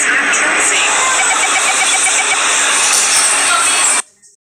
Chelsea.